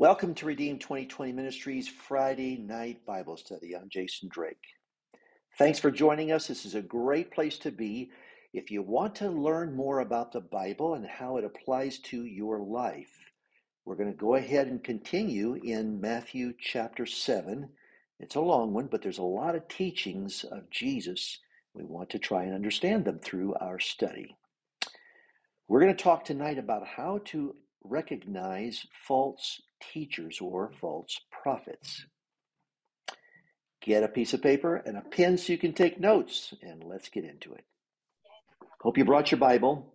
Welcome to Redeemed 2020 Ministries Friday Night Bible Study. I'm Jason Drake. Thanks for joining us. This is a great place to be if you want to learn more about the Bible and how it applies to your life. We're going to go ahead and continue in Matthew chapter 7. It's a long one, but there's a lot of teachings of Jesus. We want to try and understand them through our study. We're going to talk tonight about how to recognize false teachers or false prophets. Get a piece of paper and a pen so you can take notes, and let's get into it. Hope you brought your Bible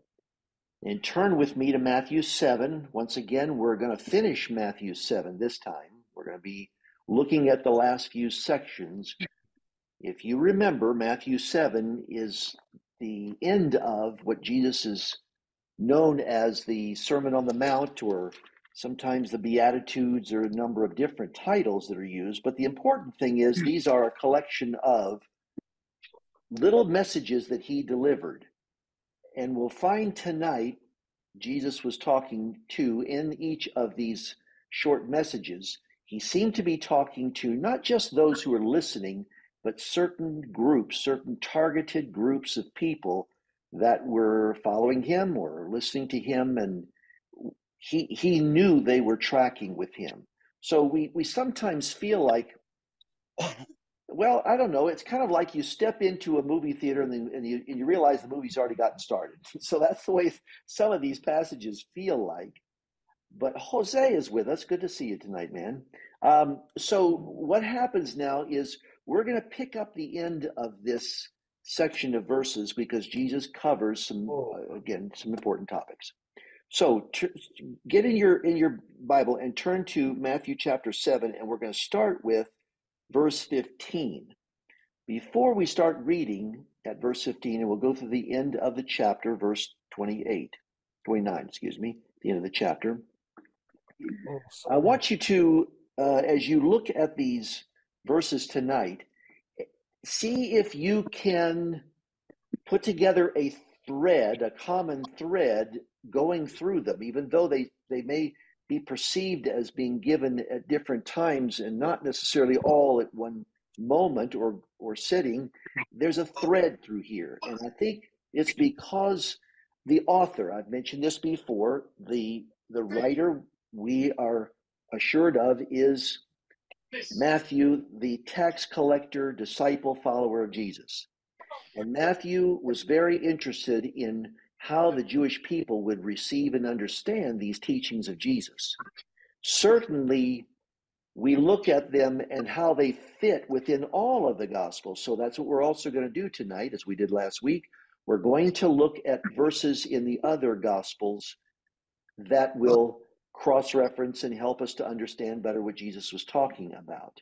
and turn with me to Matthew 7. Once again, we're going to finish Matthew 7 this time. We're going to be looking at the last few sections. If you remember, Matthew 7 is the end of what Jesus is known as the Sermon on the Mount or Sometimes the Beatitudes are a number of different titles that are used, but the important thing is hmm. these are a collection of little messages that he delivered. And we'll find tonight Jesus was talking to in each of these short messages. He seemed to be talking to not just those who are listening, but certain groups, certain targeted groups of people that were following him or listening to him and he he knew they were tracking with him. So we we sometimes feel like, well, I don't know. It's kind of like you step into a movie theater and, then, and you and you realize the movie's already gotten started. So that's the way some of these passages feel like. But Jose is with us. Good to see you tonight, man. Um, so what happens now is we're going to pick up the end of this section of verses because Jesus covers some uh, again some important topics. So get in your in your Bible and turn to Matthew chapter 7 and we're going to start with verse 15. Before we start reading at verse 15 and we'll go through the end of the chapter verse 28 29, excuse me, the end of the chapter. I want you to uh, as you look at these verses tonight see if you can put together a thread, a common thread going through them, even though they, they may be perceived as being given at different times and not necessarily all at one moment or, or sitting, there's a thread through here. And I think it's because the author, I've mentioned this before, the, the writer we are assured of is Matthew, the tax collector, disciple, follower of Jesus. And Matthew was very interested in how the Jewish people would receive and understand these teachings of Jesus. Certainly, we look at them and how they fit within all of the Gospels. So that's what we're also going to do tonight, as we did last week. We're going to look at verses in the other Gospels that will cross reference and help us to understand better what Jesus was talking about.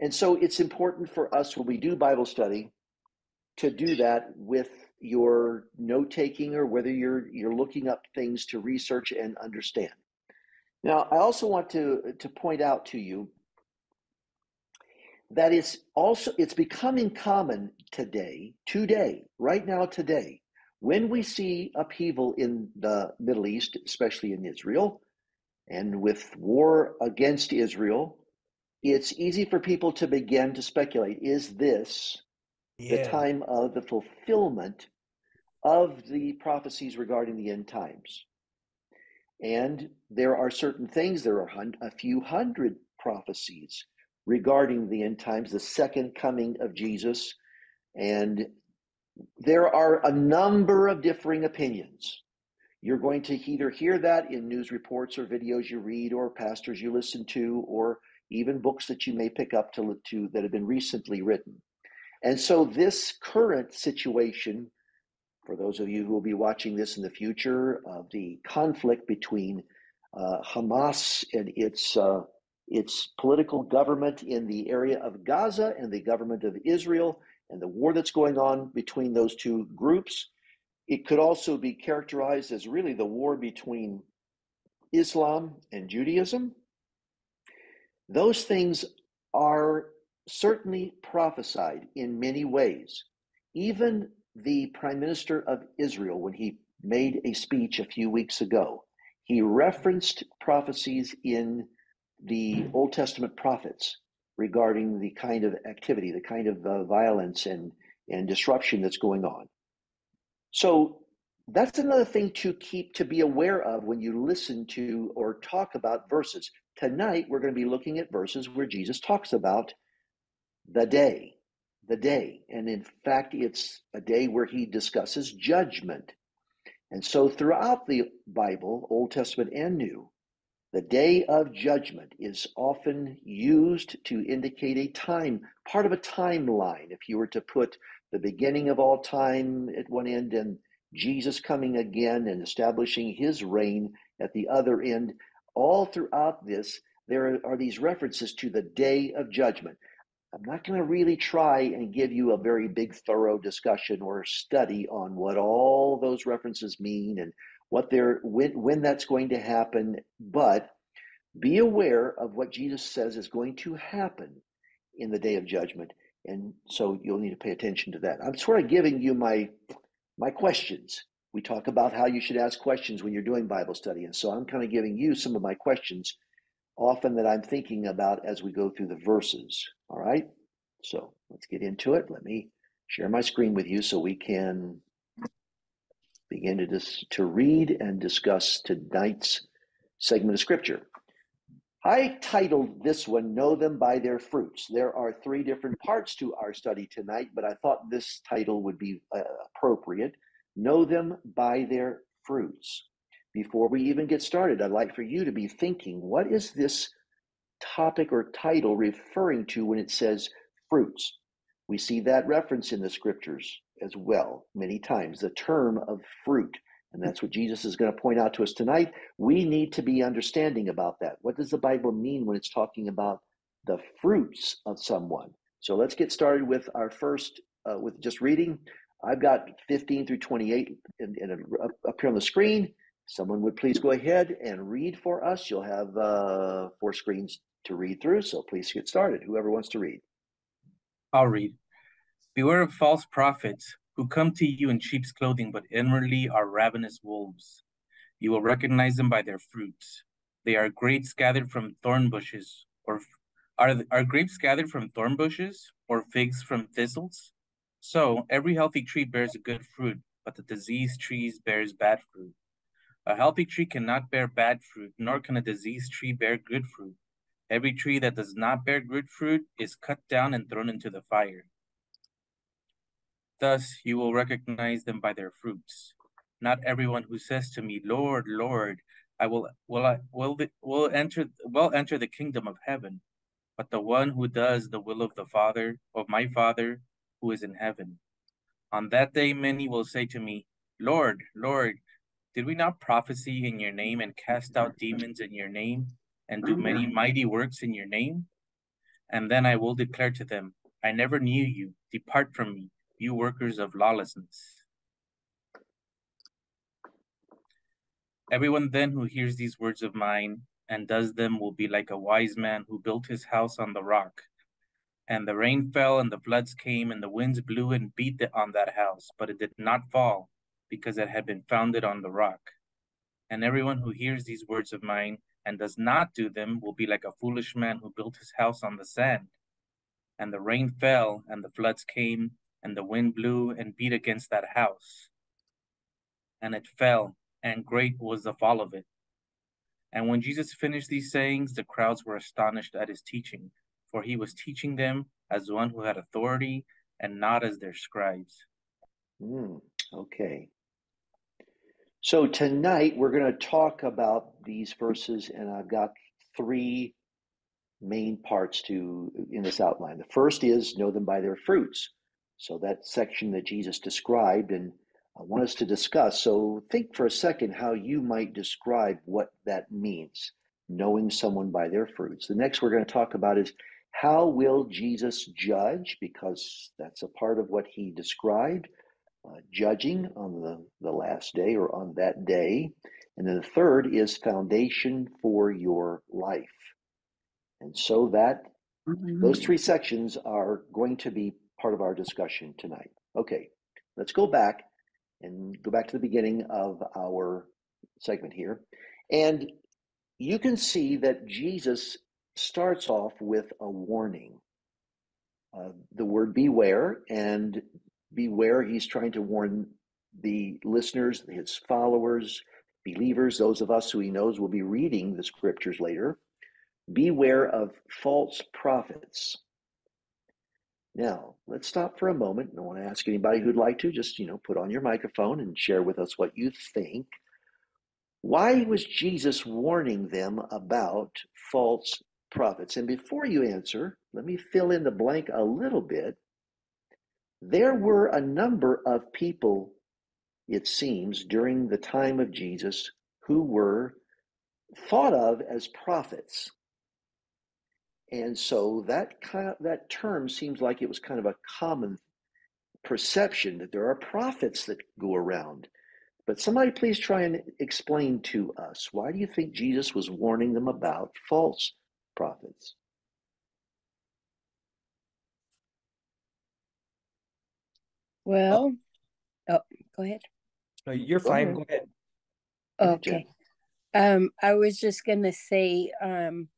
And so it's important for us when we do Bible study to do that with your note taking or whether you're you're looking up things to research and understand. Now, I also want to to point out to you that it's also it's becoming common today, today, right now today, when we see upheaval in the Middle East, especially in Israel, and with war against Israel, it's easy for people to begin to speculate, is this yeah. the time of the fulfillment of the prophecies regarding the end times. And there are certain things, there are a few hundred prophecies regarding the end times, the second coming of Jesus. And there are a number of differing opinions. You're going to either hear that in news reports or videos you read, or pastors you listen to, or even books that you may pick up to, to that have been recently written. And so, this current situation for those of you who will be watching this in the future, of the conflict between uh, Hamas and its uh, its political government in the area of Gaza and the government of Israel, and the war that's going on between those two groups. It could also be characterized as really the war between Islam and Judaism. Those things are certainly prophesied in many ways. Even the Prime Minister of Israel, when he made a speech a few weeks ago, he referenced prophecies in the Old Testament prophets regarding the kind of activity, the kind of uh, violence and, and disruption that's going on. So that's another thing to keep to be aware of when you listen to or talk about verses. Tonight, we're going to be looking at verses where Jesus talks about the day, the day. And in fact, it's a day where he discusses judgment. And so throughout the Bible, Old Testament and New, the day of judgment is often used to indicate a time, part of a timeline. If you were to put the beginning of all time at one end and Jesus coming again and establishing his reign at the other end, all throughout this, there are these references to the day of judgment. I'm not going to really try and give you a very big, thorough discussion or study on what all those references mean and what they're when when that's going to happen, but be aware of what Jesus says is going to happen in the day of judgment, and so you'll need to pay attention to that. I'm sort of giving you my my questions. We talk about how you should ask questions when you're doing Bible study, and so I'm kind of giving you some of my questions often that I'm thinking about as we go through the verses. All right? So let's get into it. Let me share my screen with you so we can begin to, dis- to read and discuss tonight's segment of Scripture. I titled this one, Know Them by Their Fruits. There are three different parts to our study tonight, but I thought this title would be uh, appropriate Know Them by Their Fruits before we even get started, I'd like for you to be thinking what is this topic or title referring to when it says fruits? We see that reference in the scriptures as well, many times, the term of fruit. And that's what Jesus is going to point out to us tonight. We need to be understanding about that. What does the Bible mean when it's talking about the fruits of someone? So let's get started with our first, uh, with just reading. I've got 15 through 28 in, in a, up here on the screen. Someone would please go ahead and read for us. You'll have uh, four screens to read through, so please get started. Whoever wants to read. I'll read. Beware of false prophets who come to you in sheep's clothing, but inwardly are ravenous wolves. You will recognize them by their fruits. They are grapes gathered from thorn bushes, or are, are grapes gathered from thorn bushes, or figs from thistles? So every healthy tree bears a good fruit, but the diseased trees bears bad fruit. A healthy tree cannot bear bad fruit, nor can a diseased tree bear good fruit. Every tree that does not bear good fruit is cut down and thrown into the fire. Thus you will recognize them by their fruits. Not everyone who says to me, Lord, Lord, I will will I will the, will enter will enter the kingdom of heaven, but the one who does the will of the Father of my Father who is in heaven. On that day many will say to me, Lord, Lord, did we not prophesy in your name and cast out demons in your name and do many mm-hmm. mighty works in your name? And then I will declare to them, I never knew you. Depart from me, you workers of lawlessness. Everyone then who hears these words of mine and does them will be like a wise man who built his house on the rock. And the rain fell, and the floods came, and the winds blew and beat on that house, but it did not fall because it had been founded on the rock. And everyone who hears these words of mine and does not do them will be like a foolish man who built his house on the sand. And the rain fell, and the floods came, and the wind blew and beat against that house. And it fell, and great was the fall of it. And when Jesus finished these sayings, the crowds were astonished at his teaching, for he was teaching them as one who had authority and not as their scribes. Mm, okay. So tonight we're going to talk about these verses, and I've got three main parts to in this outline. The first is know them by their fruits. So that section that Jesus described, and I want us to discuss. So think for a second how you might describe what that means, knowing someone by their fruits. The next we're going to talk about is how will Jesus judge, because that's a part of what he described uh, judging on the, the last day or on that day. And then the third is foundation for your life. And so that mm-hmm. those three sections are going to be part of our discussion tonight. Okay, let's go back and go back to the beginning of our segment here. And you can see that Jesus starts off with a warning. Uh, the word beware, and beware, he's trying to warn the listeners, his followers, believers, those of us who he knows will be reading the scriptures later. Beware of false prophets. Now, let's stop for a moment. I want to ask anybody who'd like to just, you know, put on your microphone and share with us what you think. Why was Jesus warning them about false prophets? And before you answer, let me fill in the blank a little bit. There were a number of people, it seems, during the time of Jesus who were thought of as prophets. And so that kind of, that term seems like it was kind of a common perception that there are prophets that go around. But somebody please try and explain to us why do you think Jesus was warning them about false prophets? Well, oh, go ahead. No, you're fine. Go ahead. ahead, Okay. Um, I was just gonna say, um,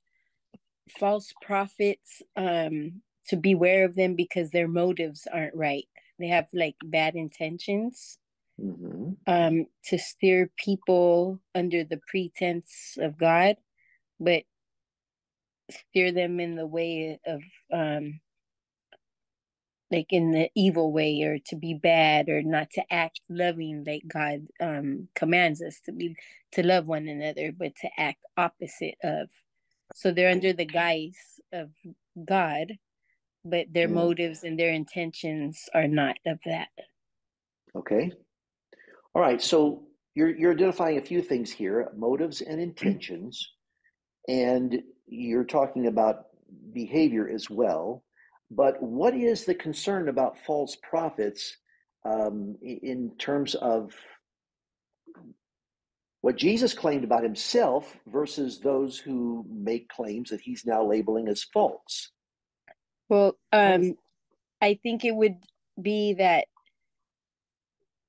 false prophets, um, to beware of them because their motives aren't right. They have like bad intentions, hmm um, to steer people under the pretense of God, but steer them in the way of, um, like in the evil way or to be bad or not to act loving like god um commands us to be to love one another but to act opposite of so they're under the guise of god but their Yeah. motives and their intentions are not of that Okay. All right. So you're you're identifying a few things here: motives and intentions, and you're talking about behavior as well. But what is the concern about false prophets um, in terms of what Jesus claimed about himself versus those who make claims that he's now labeling as false? well um i think it would be that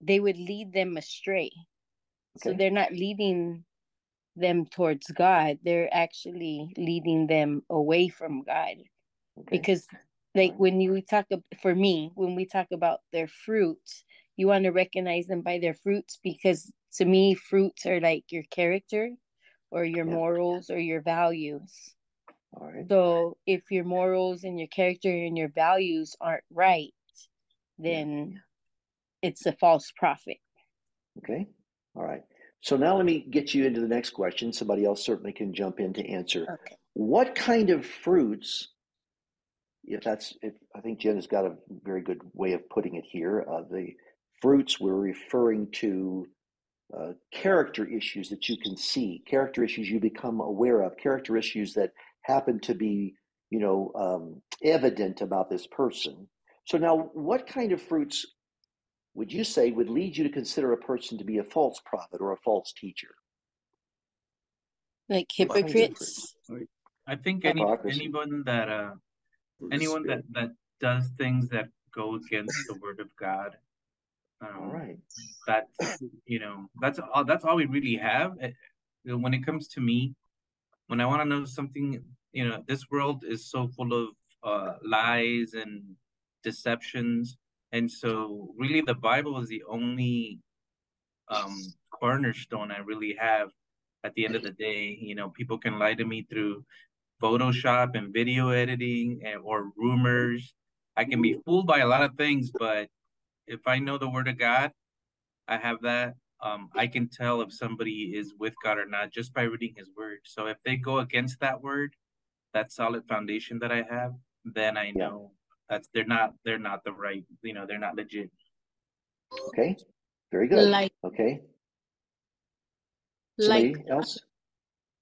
they would lead them astray so they're not leading them towards god they're actually leading them away from god Okay. because like when you talk for me when we talk about their fruits you want to recognize them by their fruits because to me fruits are like your character or your Yeah. morals or your values All right. so if your morals and your character and your values aren't right Yeah. then it's a false prophet Okay. All right. So now let me get you into the next question. Somebody else certainly can jump in to answer. okay What kind of fruits, if that's, if I think Jen has got a very good way of putting it here, uh, the fruits we're referring to uh, character issues that you can see, character issues you become aware of, character issues that happen to be, you know, um, evident about this person. So now, what kind of fruits would you say would lead you to consider a person to be a false prophet or a false teacher? like What kinds of hypocrites I think any anyone that uh anyone that that does things that go against the word of God. Um, All right. That's you know that's all that's all we really have. Eh, When it comes to me, when I want to know something, you know, this world is so full of uh, lies and deceptions, and so really the Bible is the only um, cornerstone I really have. At the end of the day, you know, people can lie to me through Photoshop and video editing and or rumors. I can be fooled by a lot of things, but if I know the word of God, I have that. Um, I can tell if somebody is with God or not just by reading his word. So if they go against that word, that solid foundation that I have, then I Yeah. know that's they're not they're not the right, you know, they're not legit. Okay. Very good. like Okay. like else?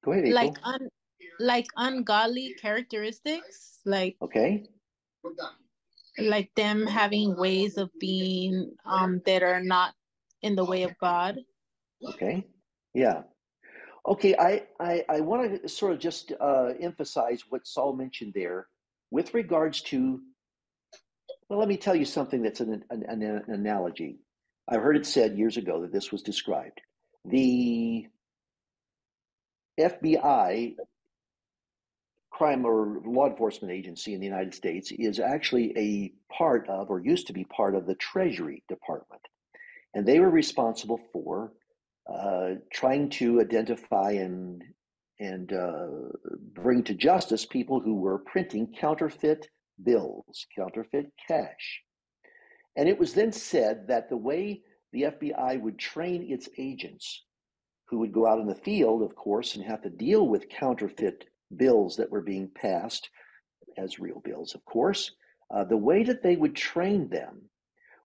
Go ahead, April. like un like ungodly characteristics like Okay. like them having ways of being um that are not in the way of god Okay. Yeah. Okay. I I, I want to sort of just uh, emphasize what Saul mentioned there with regards to. Well, let me tell you something that's an, an, an analogy. I've heard it said years ago that this was described. The FBI crime or law enforcement agency in the United States is actually a part of, or used to be part of, the Treasury Department. And they were responsible for uh, trying to identify and, and uh, bring to justice people who were printing counterfeit bills, counterfeit cash. And it was then said that the way the FBI would train its agents, who would go out in the field, of course, and have to deal with counterfeit bills that were being passed as real bills, of course, uh, the way that they would train them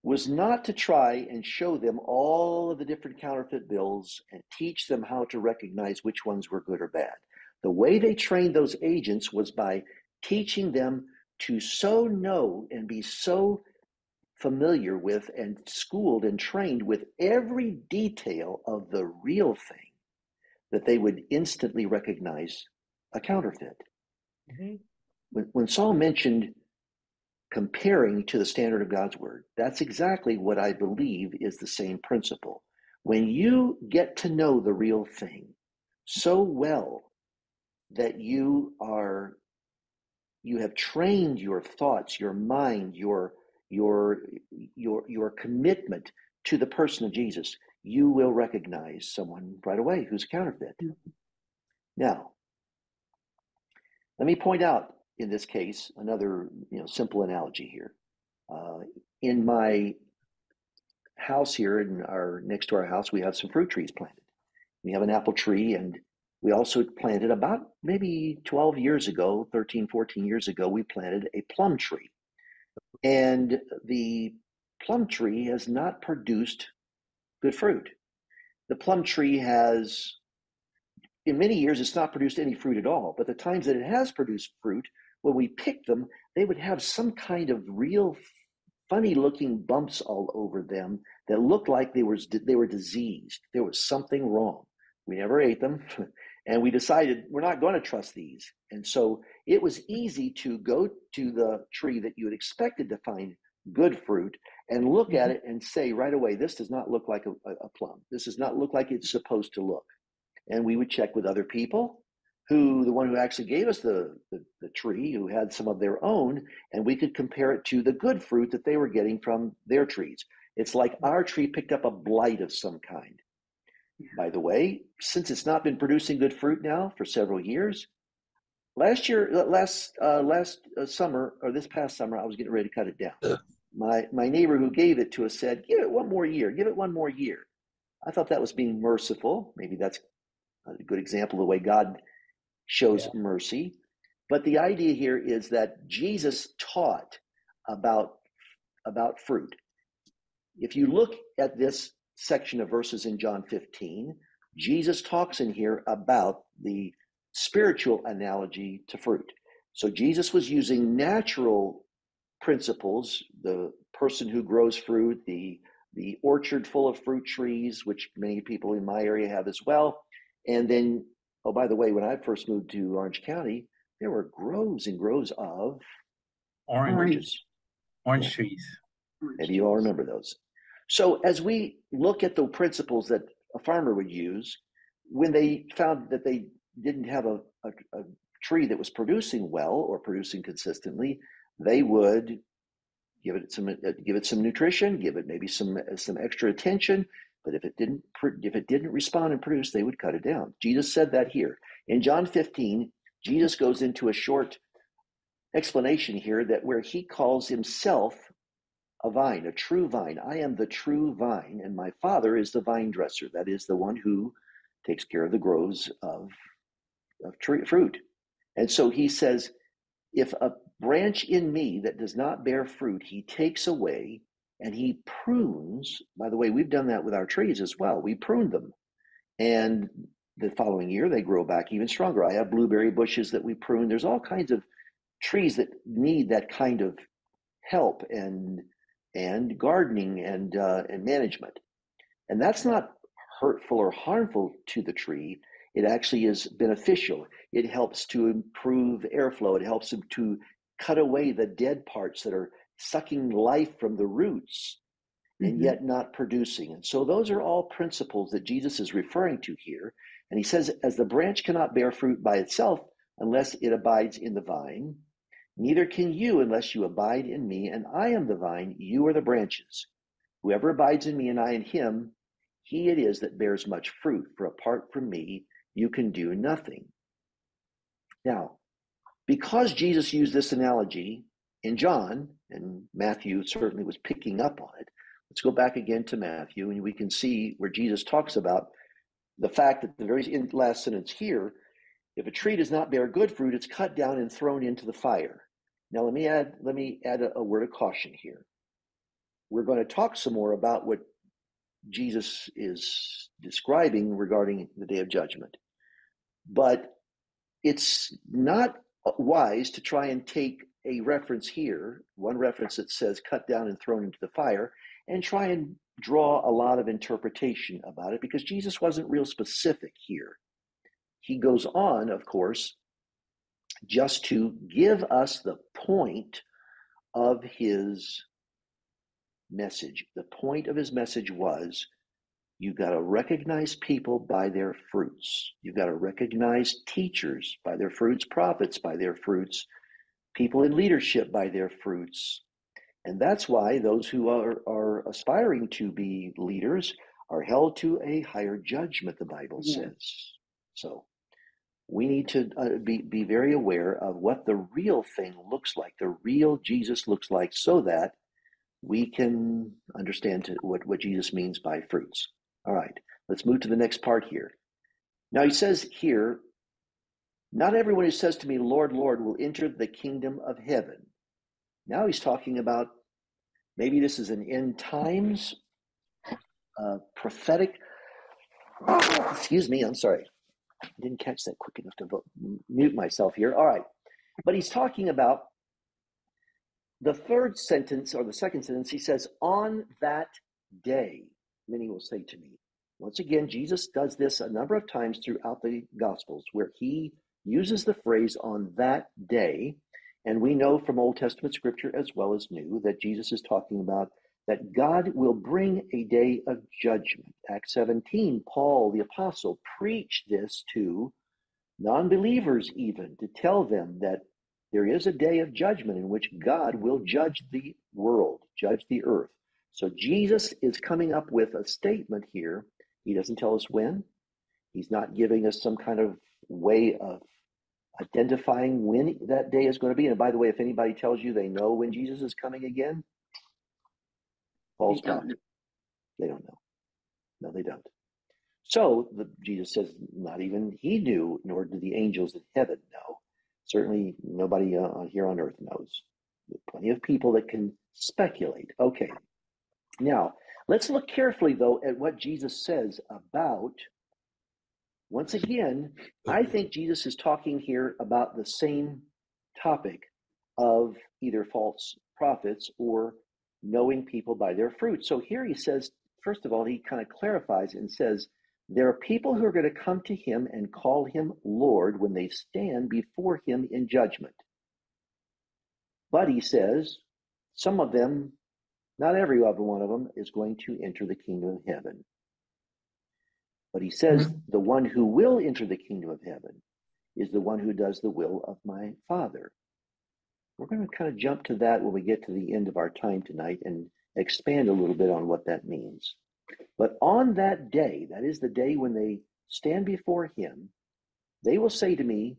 was not to try and show them all of the different counterfeit bills and teach them how to recognize which ones were good or bad. The way they trained those agents was by teaching them to so know and be so familiar with and schooled and trained with every detail of the real thing that they would instantly recognize a counterfeit. Mm-hmm. When, when Saul mentioned comparing to the standard of God's word, that's exactly what I believe is the same principle. When you get to know the real thing so well that you are you have trained your thoughts, your mind, your your your your commitment to the person of Jesus, you will recognize someone right away who's a counterfeit. Mm-hmm. Now, let me point out in this case another you know simple analogy here. Uh, in my house here, in our next to our house, we have some fruit trees planted. We have an apple tree, and we also planted about maybe 12 years ago, 13, 14 years ago, we planted a plum tree. And the plum tree has not produced good fruit. The plum tree has in many years, it's not produced any fruit at all. But the times that it has produced fruit, when we picked them, they would have some kind of real funny looking bumps all over them that looked like they were, they were diseased. There was something wrong. We never ate them. and we decided we're not going to trust these. And so it was easy to go to the tree that you had expected to find good fruit and look at mm-hmm. it and say right away, this does not look like a, a plum. This does not look like it's supposed to look and we would check with other people who the one who actually gave us the, the, the, tree who had some of their own and we could compare it to the good fruit that they were getting from their trees. It's like our tree picked up a blight of some kind. By the way since it's not been producing good fruit now for several years last year last uh, last uh, summer or this past summer i was getting ready to cut it down. My my neighbor who gave it to us said give it one more year give it one more year. I thought that was being merciful. Maybe that's a good example of the way God shows yeah. mercy. But the idea here is that Jesus taught about, about fruit. If you look at this section of verses in John 15, Jesus talks in here about the spiritual analogy to fruit. So Jesus was using natural principles, the person who grows fruit, the the orchard full of fruit trees, which many people in my area have as well, and then, oh, by the way, when I first moved to Orange County, there were groves and groves of orange, oranges. orange yeah. trees. Maybe you all remember those. So as we look at the principles that a farmer would use, when they found that they didn't have a, a, a tree that was producing well or producing consistently, they would give it some uh, give it some nutrition, give it maybe some uh, some extra attention, but if it didn't if it didn't respond and produce, they would cut it down. Jesus said that here. In John 15, Jesus goes into a short explanation here that where he calls himself a vine, a true vine. I am the true vine, and my father is the vine dresser. That is the one who takes care of the groves of, of tree, fruit. And so he says, if a branch in me that does not bear fruit, he takes away, and he prunes. By the way, we've done that with our trees as well. We prune them, and the following year they grow back even stronger. I have blueberry bushes that we prune. There's all kinds of trees that need that kind of help and and gardening and uh, and management, and that's not hurtful or harmful to the tree. It actually is beneficial. It helps to improve airflow. It helps to cut away the dead parts that are sucking life from the roots and mm-hmm. yet not producing. And so those are all principles that Jesus is referring to here. And he says, as the branch cannot bear fruit by itself unless it abides in the vine. Neither can you unless you abide in me, and I am the vine, you are the branches. Whoever abides in me and I in him, he it is that bears much fruit, for apart from me, you can do nothing. Now, because Jesus used this analogy in John, and Matthew certainly was picking up on it, let's go back again to Matthew, and we can see where Jesus talks about the fact that the very last sentence here if a tree does not bear good fruit, it's cut down and thrown into the fire. Now let me add let me add a, a word of caution here. We're going to talk some more about what Jesus is describing regarding the day of judgment. But it's not wise to try and take a reference here, one reference that says cut down and thrown into the fire, and try and draw a lot of interpretation about it because Jesus wasn't real specific here. He goes on, of course, just to give us the point of his message. The point of his message was you've got to recognize people by their fruits. You've got to recognize teachers by their fruits, prophets by their fruits, people in leadership by their fruits. And that's why those who are, are aspiring to be leaders are held to a higher judgment, the Bible yeah. says. So we need to uh, be, be very aware of what the real thing looks like, the real Jesus looks like, so that we can understand what, what Jesus means by fruits. All right, let's move to the next part here. Now he says here, not everyone who says to me, Lord, Lord, will enter the kingdom of heaven. Now he's talking about maybe this is an end times uh, prophetic. Excuse me, I'm sorry. I didn't catch that quick enough to vote, mute myself here. All right. But he's talking about the third sentence or the second sentence. He says, On that day, many will say to me. Once again, Jesus does this a number of times throughout the Gospels where he uses the phrase on that day. And we know from Old Testament scripture as well as New that Jesus is talking about that God will bring a day of judgment. Acts 17, Paul the apostle preached this to non believers, even to tell them that there is a day of judgment in which God will judge the world, judge the earth. So Jesus is coming up with a statement here. He doesn't tell us when, he's not giving us some kind of way of identifying when that day is going to be. And by the way, if anybody tells you they know when Jesus is coming again, False doctrine. They don't know. No, they don't. So the, Jesus says, not even he knew, nor did the angels in heaven know. Certainly, nobody uh, here on earth knows. Plenty of people that can speculate. Okay. Now, let's look carefully, though, at what Jesus says about. Once again, I think Jesus is talking here about the same topic of either false prophets or knowing people by their fruit. So here he says, first of all, he kind of clarifies and says, there are people who are going to come to him and call him Lord when they stand before him in judgment. But he says, some of them, not every other one of them, is going to enter the kingdom of heaven. But he says, mm-hmm. the one who will enter the kingdom of heaven is the one who does the will of my Father. We're going to kind of jump to that when we get to the end of our time tonight and expand a little bit on what that means. But on that day, that is the day when they stand before him, they will say to me,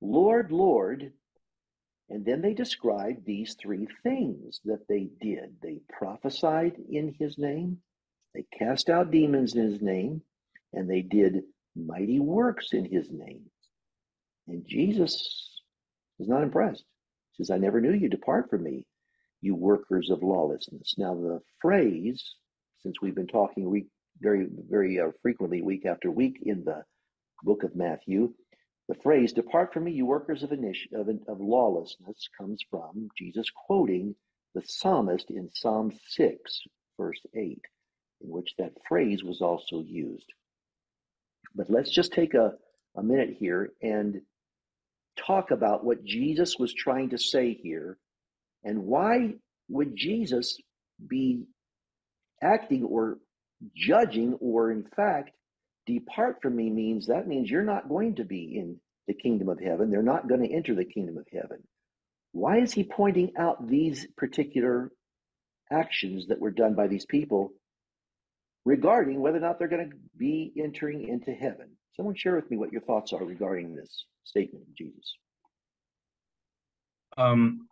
Lord, Lord, and then they describe these three things that they did. They prophesied in his name, they cast out demons in his name, and they did mighty works in his name. And Jesus is not impressed He says, I never knew you. Depart from me, you workers of lawlessness. Now, the phrase, since we've been talking week, very, very uh, frequently, week after week in the book of Matthew, the phrase, depart from me, you workers of, of, of lawlessness, comes from Jesus quoting the psalmist in Psalm 6, verse 8, in which that phrase was also used. But let's just take a, a minute here and talk about what Jesus was trying to say here and why would Jesus be acting or judging or in fact depart from me means that means you're not going to be in the kingdom of heaven. They're not going to enter the kingdom of heaven. Why is he pointing out these particular actions that were done by these people regarding whether or not they're going to be entering into heaven? Someone share with me what your thoughts are regarding this statement of Jesus. Um,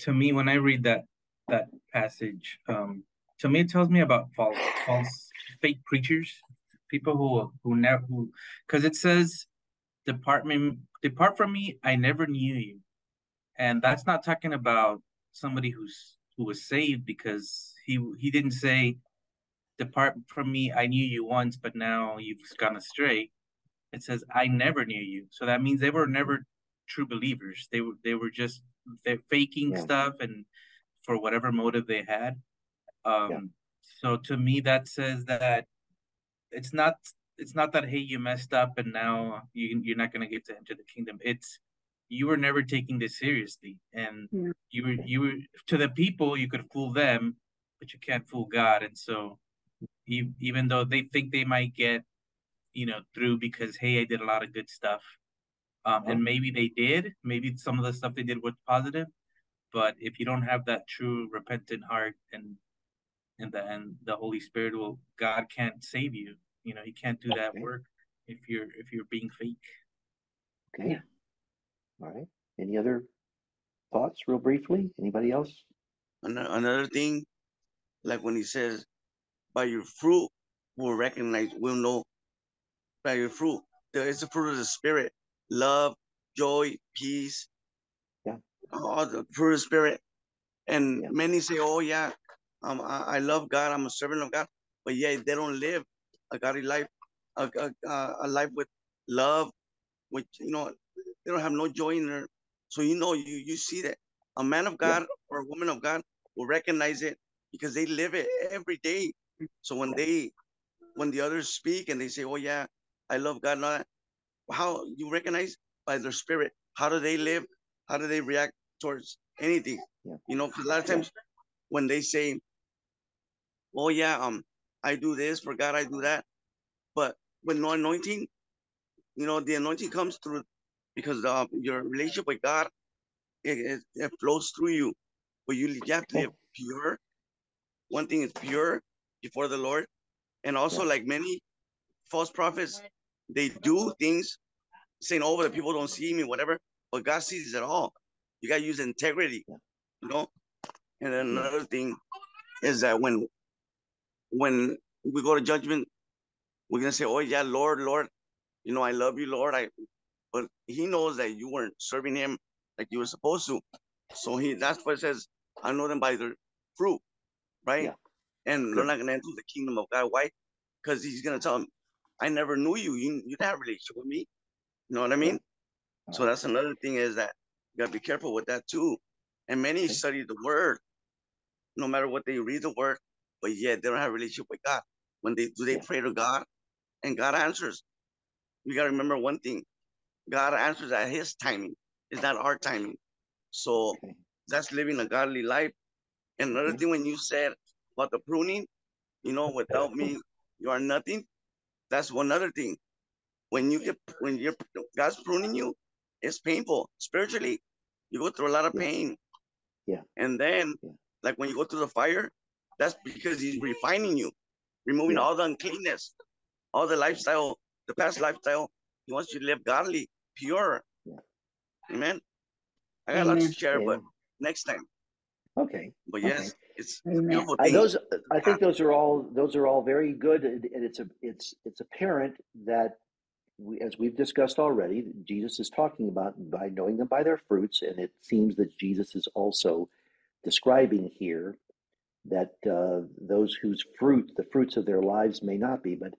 to me, when I read that that passage, um, to me it tells me about false, false, fake preachers, people who who never who, because it says, "Depart me, depart from me, I never knew you," and that's not talking about somebody who's who was saved because he he didn't say, "Depart from me, I knew you once, but now you've gone astray." It says, "I never knew you," so that means they were never true believers. They were they were just they're faking Yeah. stuff and for whatever motive they had. Um Yeah. so to me that says that it's not it's not that hey you messed up and now you you're not gonna get to enter the kingdom. It's you were never taking this seriously and Yeah. you were you were to the people you could fool them, but you can't fool God. And so e- even though they think they might get you know through because hey I did a lot of good stuff um, and maybe they did. Maybe some of the stuff they did was positive, but if you don't have that true repentant heart and and the and the Holy Spirit will God can't save you. You know, He can't do that work if you're if you're being fake. Okay. Yeah. All right. Any other thoughts, real briefly? Anybody else? Another thing, like when he says, by your fruit, we'll recognize, we'll know by your fruit. There is the fruit of the spirit, love, joy, peace. Yeah. All the fruit of the spirit. And Yeah. many say, oh yeah, um, I, I love God, I'm a servant of God. But yeah, they don't live a godly life, a, a, a- life with love, which, you know, they don't have no joy in there. So, you know, you, you see that a man of Yeah. God or a woman of God will recognize it because they live it every day. So when they, when the others speak and they say, "Oh yeah, I love God," that, how you recognize by their spirit? How do they live? How do they react towards anything? Yeah. You know, a lot of times when they say, "Oh yeah, um, I do this for God, I do that," but with no anointing, you know, the anointing comes through because uh, your relationship with God, it, it, it flows through you. But you, you have to live pure. One thing is pure before the Lord. And also, Yeah. like many false prophets, they do things saying, oh, the people don't see me, whatever. But God sees it all. You got to use integrity, you know? And another thing is that when when we go to judgment, we're going to say, oh, yeah, Lord, Lord, you know, I love you, Lord. I, but he knows that you weren't serving him like you were supposed to. So he, that's what it says, I know them by their fruit, right? Yeah. And they're not going to enter the kingdom of God. Why? Because he's going to tell them, I never knew you. You, you didn't have a relationship with me. You know what I mean? So that's another thing is that you got to be careful with that too. And many study the word, no matter what they read the word, but yet they don't have a relationship with God. When they do, they pray to God and God answers. You got to remember one thing God answers at his timing, it's not our timing. So that's living a godly life. And another Mhm. thing, when you said about the pruning, you know, without me, you are nothing. That's one other thing. When you get, when you're, God's pruning you, it's painful. Spiritually, you go through a lot of pain. Yeah. And then, Yeah. like when you go through the fire, that's because He's refining you, removing Yeah. all the uncleanness, all the lifestyle, the past lifestyle. He wants you to live godly, pure. Yeah. Amen. I got a lot to share, but next time. Okay. But Okay. yes, it's, it's a beautiful I, thing. those I think those are all those are all very good, and, and it's a it's it's apparent that we, as we've discussed already, Jesus is talking about by knowing them by their fruits, and it seems that Jesus is also describing here that uh, those whose fruit, the fruits of their lives, may not be, but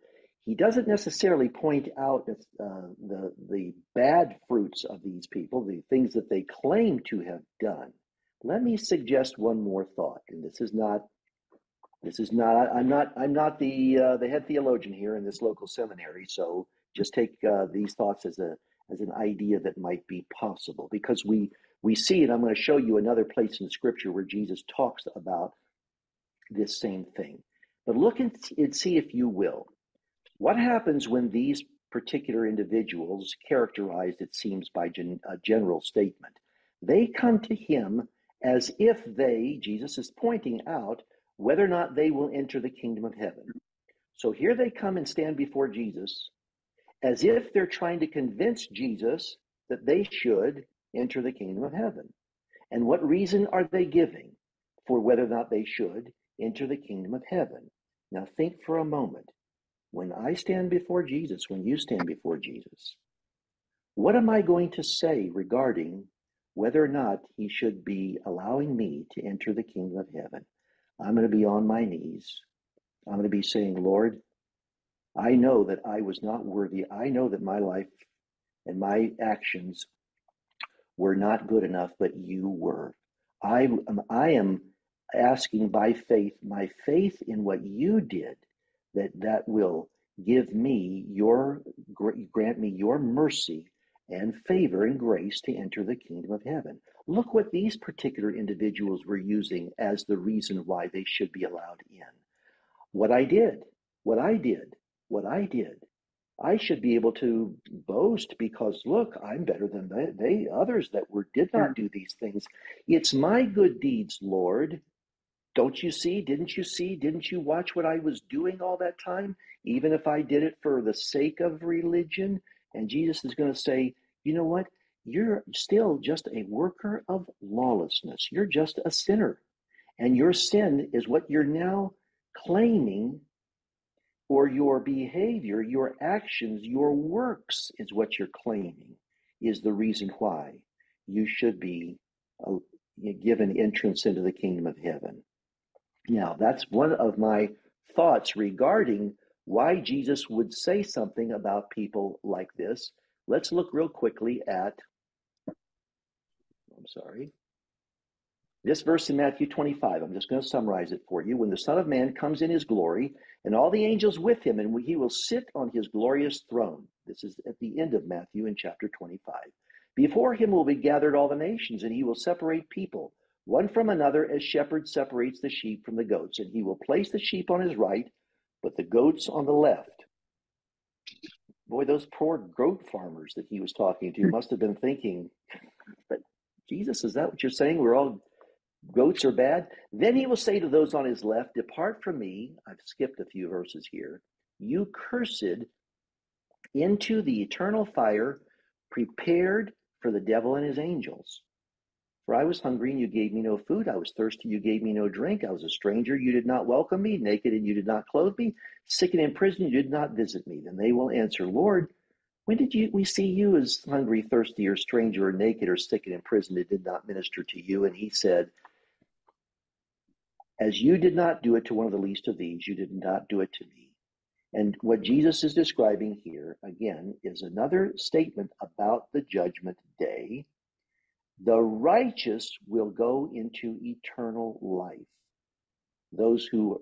he doesn't necessarily point out uh, the the bad fruits of these people, the things that they claim to have done. Let me suggest one more thought, and this is not this is not I'm not I'm not the uh, the head theologian here in this local seminary, so just take uh, these thoughts as a as an idea that might be possible because we we see and I'm going to show you another place in Scripture where Jesus talks about this same thing. But look and, and see if you will. What happens when these particular individuals, characterized, it seems, by gen- a general statement. They come to him as if they, Jesus is pointing out, whether or not they will enter the kingdom of heaven. So here they come and stand before Jesus as if they're trying to convince Jesus that they should enter the kingdom of heaven. And what reason are they giving for whether or not they should enter the kingdom of heaven? Now think for a moment. When I stand before Jesus, when you stand before Jesus, what am I going to say regarding whether or not he should be allowing me to enter the kingdom of heaven? I'm going to be on my knees. I'm going to be saying, Lord, I know that I was not worthy. I know that my life and my actions were not good enough, but you were. I am, I am asking by faith, my faith in what you did, that that will give me your grant me your mercy and favor and grace to enter the kingdom of heaven. Look what these particular individuals were using as the reason why they should be allowed in. What I did, what I did, what I did. I should be able to boast because look, I'm better than they, they others that were did not mm. do these things. It's my good deeds, Lord. Don't you see? Didn't you see? Didn't you watch what I was doing all that time? Even if I did it for the sake of religion? And Jesus is going to say, you know what? You're still just a worker of lawlessness. You're just a sinner. And your sin is what you're now claiming or your behavior, your actions, your works is what you're claiming is the reason why you should be uh, given entrance into the kingdom of heaven. Now, that's one of my thoughts regarding why Jesus would say something about people like this. Let's look real quickly at, I'm sorry, this verse in Matthew 25, I'm just going to summarize it for you. When the Son of Man comes in his glory, and all the angels with him, and he will sit on his glorious throne. This is at the end of Matthew in chapter 25. Before him will be gathered all the nations, and he will separate people, one from another, as shepherd separates the sheep from the goats. And he will place the sheep on his right, but the goats on the left. Boy, those poor goat farmers that he was talking to must have been thinking, but Jesus, is that what you're saying? We're all goats are bad. Then he will say to those on his left, Depart from me. I've skipped a few verses here. You cursed into the eternal fire prepared for the devil and his angels. For I was hungry and you gave me no food. I was thirsty, and you gave me no drink. I was a stranger, you did not welcome me. Naked and you did not clothe me. Sick and in prison, you did not visit me. Then they will answer, Lord, when did you we see you as hungry, thirsty, or stranger, or naked, or sick and in prison and did not minister to you? And he said, as you did not do it to one of the least of these, you did not do it to me. And what Jesus is describing here, again, is another statement about the judgment day. The righteous will go into eternal life. Those who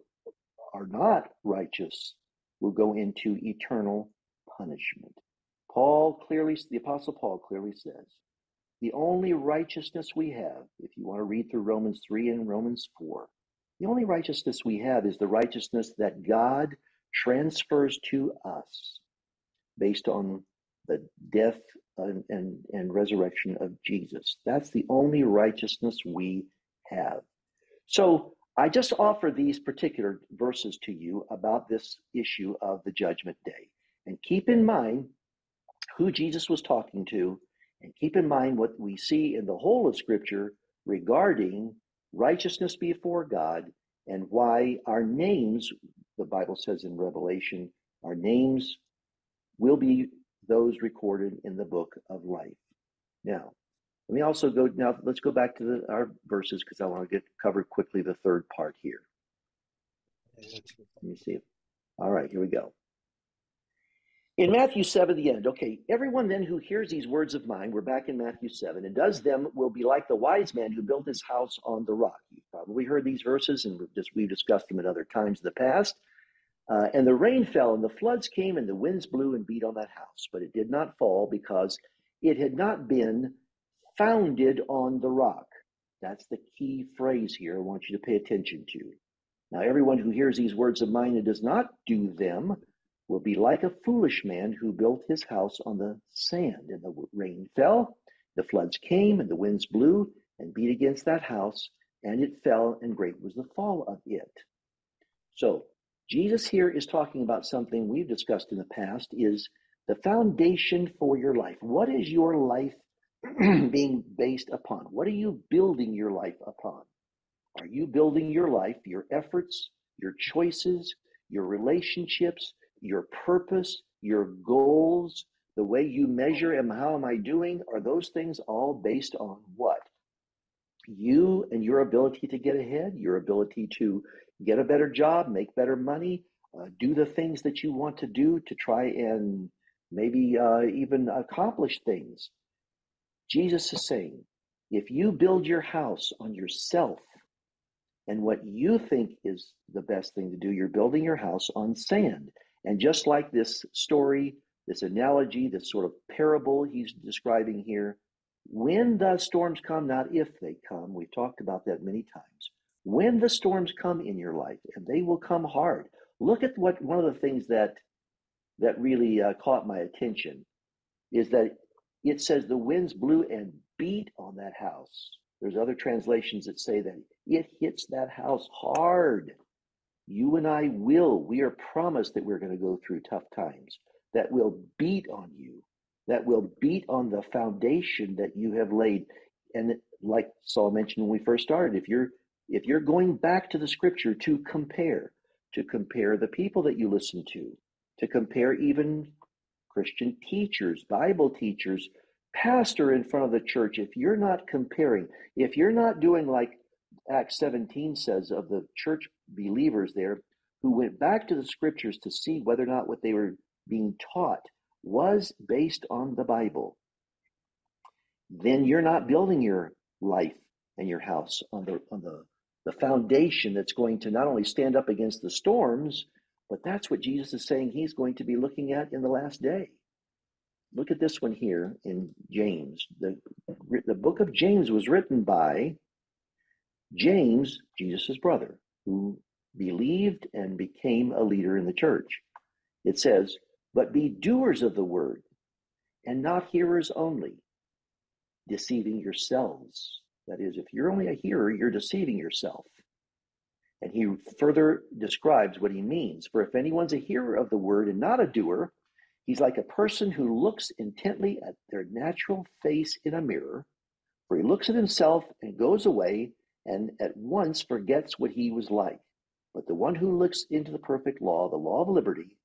are not righteous will go into eternal punishment. Paul clearly, the Apostle Paul clearly says, the only righteousness we have, if you want to read through Romans 3 and Romans 4, the only righteousness we have is the righteousness that God transfers to us based on the death and, and, and resurrection of Jesus. That's the only righteousness we have. So I just offer these particular verses to you about this issue of the judgment day. And keep in mind who Jesus was talking to, and keep in mind what we see in the whole of Scripture regarding righteousness before God, and why our names, the Bible says in Revelation, our names will be those recorded in the book of life. Now, let me also go now. Let's go back to the, our verses because I want to get covered quickly the third part here. Let me see. All right, here we go. In Matthew 7, the end, okay, everyone then who hears these words of mine, we're back in Matthew 7, and does them will be like the wise man who built his house on the rock. You've probably heard these verses, and we've, just, we've discussed them at other times in the past. Uh, and the rain fell, and the floods came, and the winds blew and beat on that house. But it did not fall because it had not been founded on the rock. That's the key phrase here I want you to pay attention to. Now, everyone who hears these words of mine and does not do them will be like a foolish man who built his house on the sand, and the rain fell, the floods came, and the winds blew and beat against that house, and it fell, and great was the fall of it. So, Jesus here is talking about something we've discussed in the past is the foundation for your life. What is your life being based upon? What are you building your life upon? Are you building your life, your efforts, your choices, your relationships, your purpose, your goals, the way you measure and how am I doing? Are those things all based on what? You and your ability to get ahead, your ability to get a better job, make better money, uh, do the things that you want to do to try and maybe uh, even accomplish things. Jesus is saying, if you build your house on yourself and what you think is the best thing to do, you're building your house on sand. And just like this story, this analogy, this sort of parable he's describing here, when the storms come, not if they come, we've talked about that many times. When the storms come in your life, and they will come hard. Look at what one of the things that that really uh, caught my attention is that it says the winds blew and beat on that house. There's other translations that say that it hits that house hard. You and I will. We are promised that we're going to go through tough times that will beat on you, that will beat on the foundation that you have laid. And like Saul mentioned when we first started, if you're if you're going back to the scripture to compare, to compare the people that you listen to, to compare even Christian teachers, Bible teachers, pastor in front of the church, if you're not comparing, if you're not doing like Acts 17 says of the church believers there who went back to the scriptures to see whether or not what they were being taught was based on the Bible, then you're not building your life and your house on the on the, the foundation that's going to not only stand up against the storms, but that's what Jesus is saying he's going to be looking at in the last day. Look at this one here in James. The, the book of James was written by James, Jesus' brother, who believed and became a leader in the church. It says, But be doers of the word, and not hearers only, deceiving yourselves. That is, if you're only a hearer, you're deceiving yourself. And he further describes what he means. For if anyone's a hearer of the word and not a doer, he's like a person who looks intently at their natural face in a mirror, for he looks at himself and goes away and at once forgets what he was like. But the one who looks into the perfect law, the law of liberty,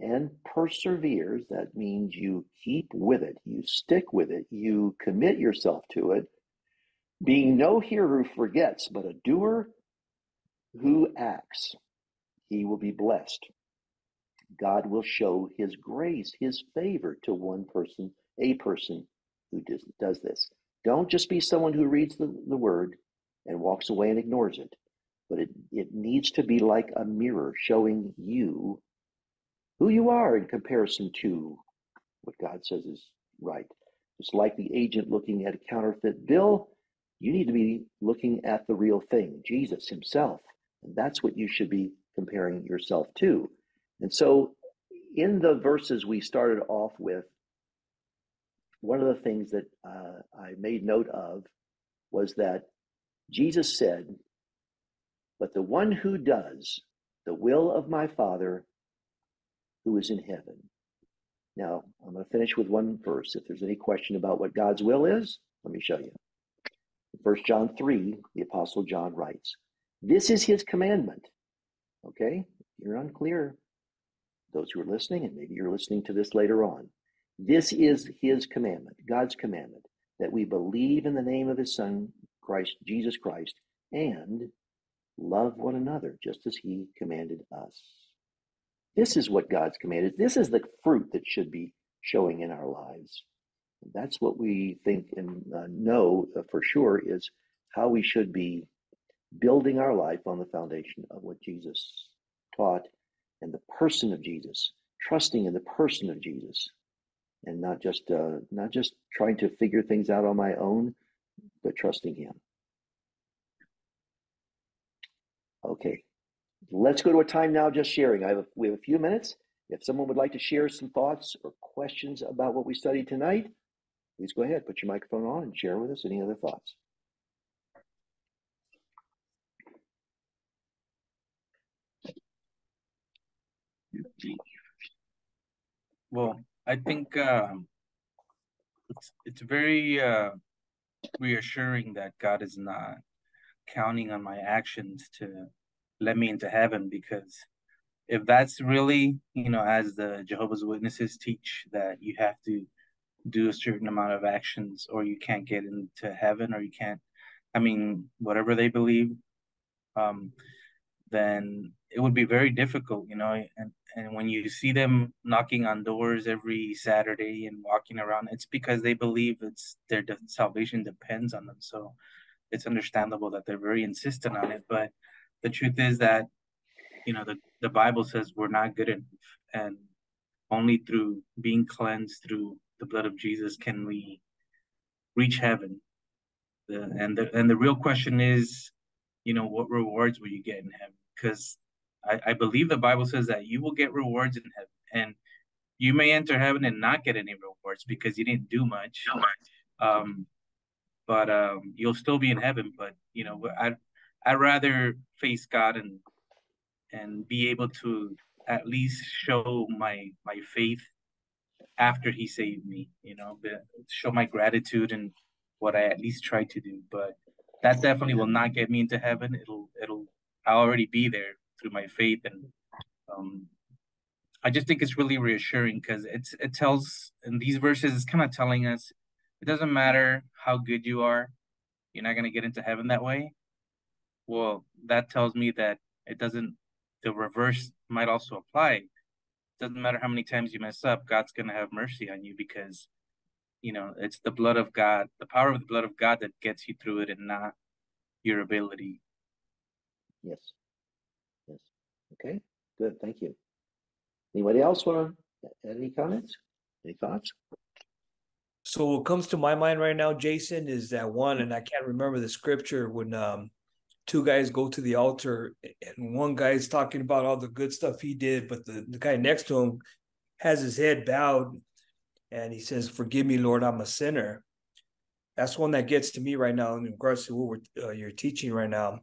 and perseveres, that means you keep with it, you stick with it, you commit yourself to it, being no hearer who forgets, but a doer who acts, he will be blessed. God will show his grace, his favor to one person, a person who does, does this. Don't just be someone who reads the, the word and walks away and ignores it, but it, it needs to be like a mirror showing you who you are in comparison to what God says is right. It's like the agent looking at a counterfeit bill. You need to be looking at the real thing, Jesus himself. And that's what you should be comparing yourself to. And so, in the verses we started off with, one of the things that uh, I made note of was that Jesus said, But the one who does the will of my Father who is in heaven. Now, I'm going to finish with one verse. If there's any question about what God's will is, let me show you. 1 John 3, the Apostle John writes, This is his commandment. Okay? You're unclear. Those who are listening, and maybe you're listening to this later on. This is his commandment, God's commandment, that we believe in the name of his Son, Christ, Jesus Christ, and love one another just as he commanded us. This is what God's commanded. This is the fruit that should be showing in our lives. That's what we think and uh, know uh, for sure is how we should be building our life on the foundation of what Jesus taught and the person of Jesus, trusting in the person of Jesus, and not just uh, not just trying to figure things out on my own, but trusting Him. Okay, let's go to a time now just sharing. I have a, we have a few minutes, If someone would like to share some thoughts or questions about what we studied tonight, please go ahead, put your microphone on and share with us any other thoughts. Well, I think um, it's it's very uh, reassuring that God is not counting on my actions to let me into heaven because if that's really you know as the Jehovah's Witnesses teach that you have to do a certain amount of actions or you can't get into heaven or you can't I mean whatever they believe um then it would be very difficult you know and and when you see them knocking on doors every Saturday and walking around, it's because they believe it's their de- salvation depends on them. So it's understandable that they're very insistent on it. But the truth is that, you know, the, the Bible says we're not good enough. And only through being cleansed through the blood of Jesus can we reach heaven. The, and the and the real question is, you know, what rewards will you get in heaven? Because I, I believe the Bible says that you will get rewards in heaven, and you may enter heaven and not get any rewards because you didn't do much. Um, but um, you'll still be in heaven. But you know, I'd I'd rather face God and and be able to at least show my my faith after He saved me. You know, show my gratitude and what I at least tried to do. But that definitely will not get me into heaven. It'll it'll I'll already be there through my faith and um, I just think it's really reassuring because it's it tells in these verses it's kind of telling us it doesn't matter how good you are, you're not gonna get into heaven that way. Well, that tells me that it doesn't. The reverse might also apply. It doesn't matter how many times you mess up, God's gonna have mercy on you because you know it's the blood of God, the power of the blood of God that gets you through it, and not your ability. Yes. Yes. Okay, good. Thank you. Anybody else want to any comments? Any thoughts? So what comes to my mind right now, Jason, is that one, and I can't remember the scripture when um two guys go to the altar and one guy's talking about all the good stuff he did, but the, the guy next to him has his head bowed and he says, Forgive me, Lord, I'm a sinner. That's one that gets to me right now in regards to what we're, uh, you're teaching right now.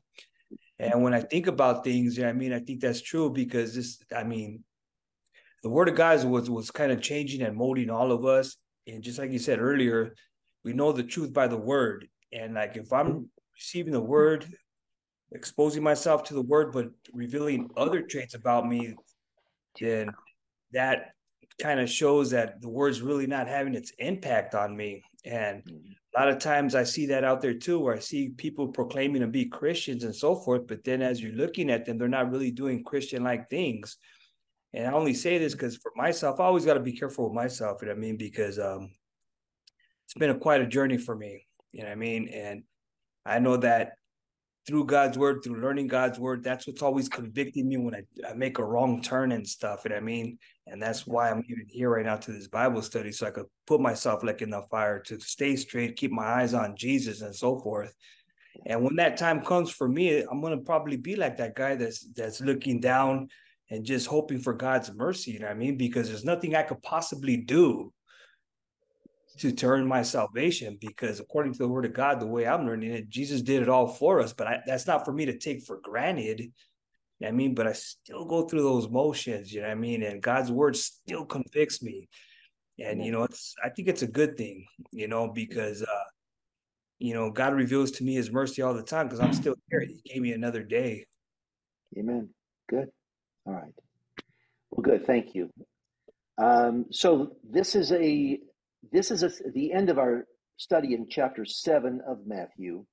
And when I think about things, I mean, I think that's true because this, I mean, the word of God was was kind of changing and molding all of us. And just like you said earlier, we know the truth by the word. And like if I'm receiving the word, exposing myself to the word, but revealing other traits about me, then that kind of shows that the word's really not having its impact on me. And a lot of times I see that out there too, where I see people proclaiming to be Christians and so forth, but then as you're looking at them, they're not really doing Christian like things. And I only say this because for myself, I always got to be careful with myself. You know what I mean? Because um, it's been a quite a journey for me. You know what I mean? And I know that through God's word, through learning God's word, that's what's always convicting me when I, I make a wrong turn and stuff. And I mean, and that's why I'm even here right now to this Bible study, so I could put myself like in the fire to stay straight, keep my eyes on Jesus and so forth. And when that time comes for me, I'm gonna probably be like that guy that's that's looking down and just hoping for God's mercy. You know what I mean? Because there's nothing I could possibly do to turn my salvation because according to the word of God, the way I'm learning it, Jesus did it all for us. But I, that's not for me to take for granted. You know I mean, but I still go through those motions, you know what I mean? And God's word still convicts me. And you know, it's I think it's a good thing, you know, because uh, you know, God reveals to me his mercy all the time because I'm still here. He gave me another day. Amen. Good. All right. Well, good. Thank you. Um, so this is a this is a, the end of our study in chapter 7 of Matthew,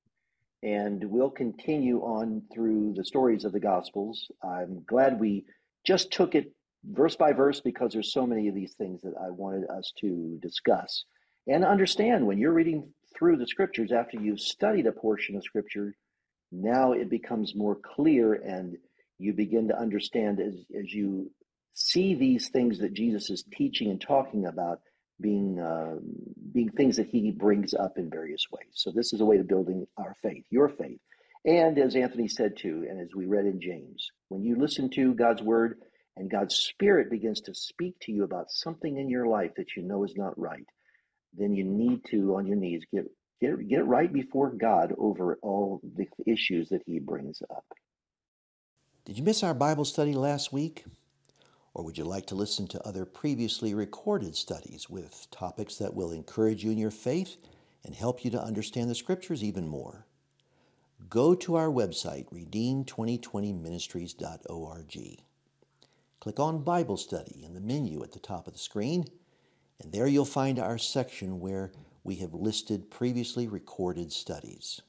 and we'll continue on through the stories of the Gospels. I'm glad we just took it verse by verse because there's so many of these things that I wanted us to discuss and understand when you're reading through the scriptures after you've studied a portion of scripture now it becomes more clear and you begin to understand as, as you see these things that jesus is teaching and talking about being uh, being things that he brings up in various ways. So this is a way of building our faith, your faith. And as Anthony said too, and as we read in James, when you listen to God's word and God's Spirit begins to speak to you about something in your life that you know is not right, then you need to, on your knees, get get get it right before God over all the issues that He brings up. Did you miss our Bible study last week? Or would you like to listen to other previously recorded studies with topics that will encourage you in your faith and help you to understand the Scriptures even more? Go to our website, redeemed2020ministries.org. Click on Bible Study in the menu at the top of the screen, and there you'll find our section where we have listed previously recorded studies.